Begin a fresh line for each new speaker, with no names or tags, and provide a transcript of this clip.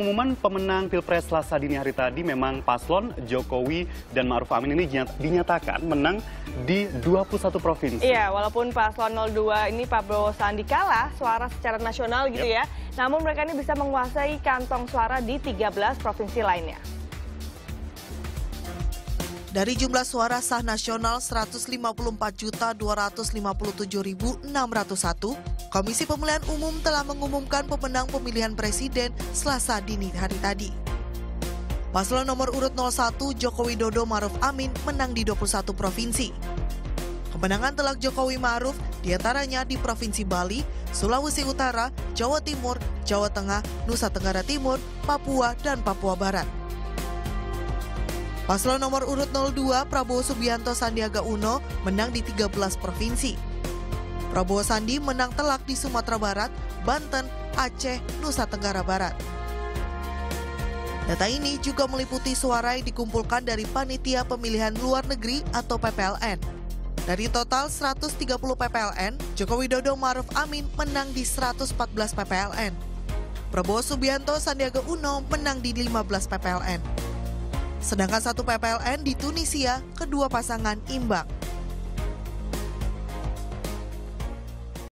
pengumuman pemenang Pilpres Selasa dini hari tadi memang paslon Jokowi dan Ma'ruf Amin ini dinyatakan menang di 21 provinsi.
Iya, walaupun paslon 02 ini Prabowo Sandi kalah suara secara nasional gitu yep. ya. Namun mereka ini bisa menguasai kantong suara di 13 provinsi lainnya.
Dari jumlah suara sah nasional 154.257.601, Komisi Pemilihan Umum telah mengumumkan pemenang pemilihan presiden Selasa dini hari tadi. Paslon nomor urut 01 Joko Widodo Maruf Amin menang di 21 provinsi. Kemenangan telak Jokowi Maruf di antaranya di Provinsi Bali, Sulawesi Utara, Jawa Timur, Jawa Tengah, Nusa Tenggara Timur, Papua, dan Papua Barat. Paslon nomor urut 02 Prabowo Subianto Sandiaga Uno menang di 13 provinsi. Prabowo Sandi menang telak di Sumatera Barat, Banten, Aceh, Nusa Tenggara Barat. Data ini juga meliputi suara yang dikumpulkan dari Panitia Pemilihan Luar Negeri atau PPLN. Dari total 130 PPLN, Joko Widodo Maruf Amin menang di 114 PPLN. Prabowo Subianto Sandiaga Uno menang di 15 PPLN. Sedangkan satu PPLN di Tunisia, kedua pasangan imbang.